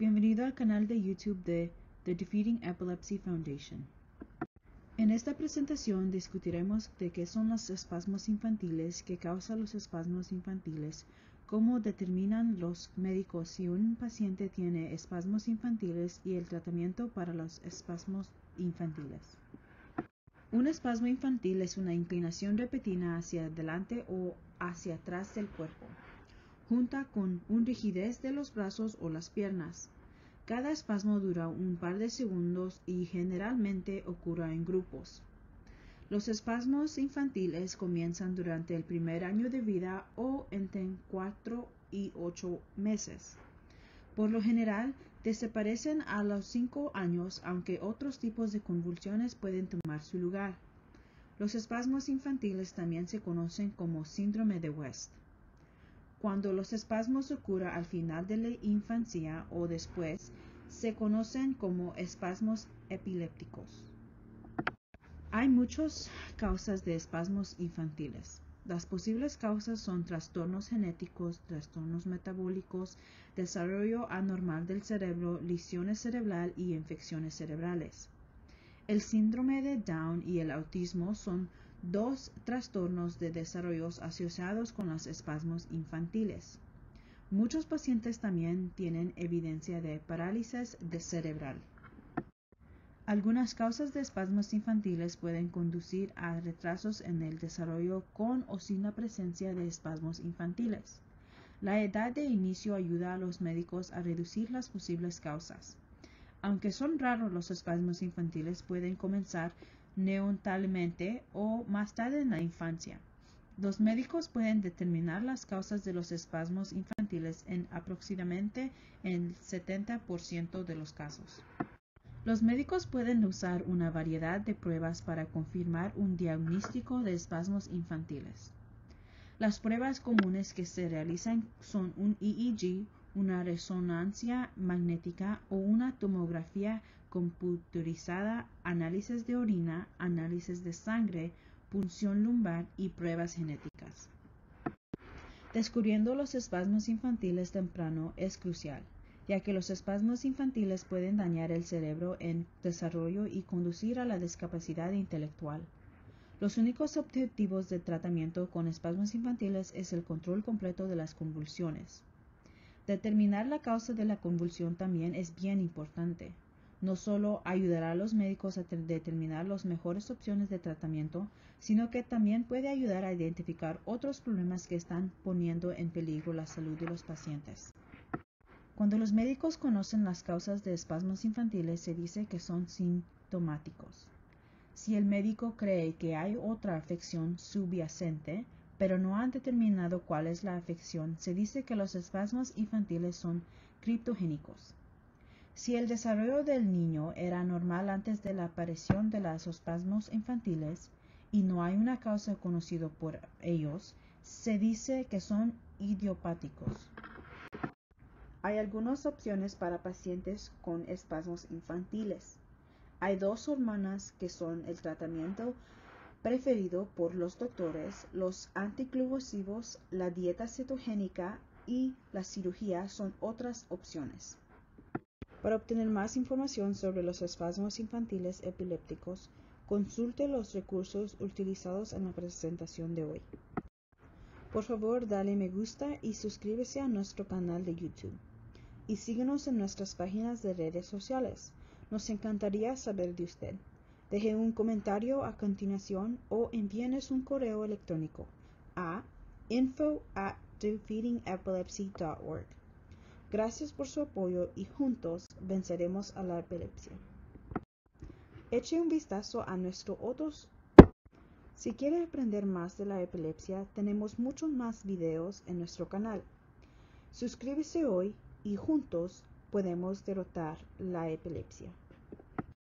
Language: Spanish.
Bienvenido al canal de YouTube de The Defeating Epilepsy Foundation. En esta presentación discutiremos de qué son los espasmos infantiles, qué causan los espasmos infantiles, cómo determinan los médicos si un paciente tiene espasmos infantiles y el tratamiento para los espasmos infantiles. Un espasmo infantil es una inclinación repentina hacia adelante o hacia atrás del cuerpo, junta con una rigidez de los brazos o las piernas. Cada espasmo dura un par de segundos y generalmente ocurre en grupos. Los espasmos infantiles comienzan durante el primer año de vida o entre 4 y 8 meses. Por lo general, desaparecen a los 5 años, aunque otros tipos de convulsiones pueden tomar su lugar. Los espasmos infantiles también se conocen como síndrome de West. Cuando los espasmos ocurren al final de la infancia o después, se conocen como espasmos epilépticos. Hay muchas causas de espasmos infantiles. Las posibles causas son trastornos genéticos, trastornos metabólicos, desarrollo anormal del cerebro, lesiones cerebral y infecciones cerebrales. El síndrome de Down y el autismo son dos trastornos de desarrollo asociados con los espasmos infantiles. Muchos pacientes también tienen evidencia de parálisis de cerebral. Algunas causas de espasmos infantiles pueden conducir a retrasos en el desarrollo con o sin la presencia de espasmos infantiles. La edad de inicio ayuda a los médicos a reducir las posibles causas. Aunque son raros los espasmos infantiles, pueden comenzar neontalmente o más tarde en la infancia. Los médicos pueden determinar las causas de los espasmos infantiles en aproximadamente el 70% de los casos. Los médicos pueden usar una variedad de pruebas para confirmar un diagnóstico de espasmos infantiles. Las pruebas comunes que se realizan son un EEG, una resonancia magnética o una tomografía computerizada, análisis de orina, análisis de sangre, punción lumbar y pruebas genéticas. Descubriendo los espasmos infantiles temprano es crucial, ya que los espasmos infantiles pueden dañar el cerebro en desarrollo y conducir a la discapacidad intelectual. Los únicos objetivos de tratamiento con espasmos infantiles es el control completo de las convulsiones. Determinar la causa de la convulsión también es bien importante. No solo ayudará a los médicos a determinar las mejores opciones de tratamiento, sino que también puede ayudar a identificar otros problemas que están poniendo en peligro la salud de los pacientes. Cuando los médicos conocen las causas de espasmos infantiles, se dice que son sintomáticos. Si el médico cree que hay otra afección subyacente, pero no han determinado cuál es la afección, se dice que los espasmos infantiles son criptogénicos. Si el desarrollo del niño era normal antes de la aparición de los espasmos infantiles y no hay una causa conocida por ellos, se dice que son idiopáticos. Hay algunas opciones para pacientes con espasmos infantiles. Hay dos hormonas que son el tratamiento preferido por los doctores, los anticluvosivos, la dieta cetogénica y la cirugía son otras opciones. Para obtener más información sobre los espasmos infantiles epilépticos, consulte los recursos utilizados en la presentación de hoy. Por favor, dale me gusta y suscríbese a nuestro canal de YouTube. Y síguenos en nuestras páginas de redes sociales. Nos encantaría saber de usted. Deje un comentario a continuación o envíenos un correo electrónico a info at defeatingepilepsy.org. Gracias por su apoyo y juntos venceremos a la epilepsia. Eche un vistazo a nuestros otros. Si quiere aprender más de la epilepsia, tenemos muchos más videos en nuestro canal. Suscríbese hoy y juntos podemos derrotar la epilepsia.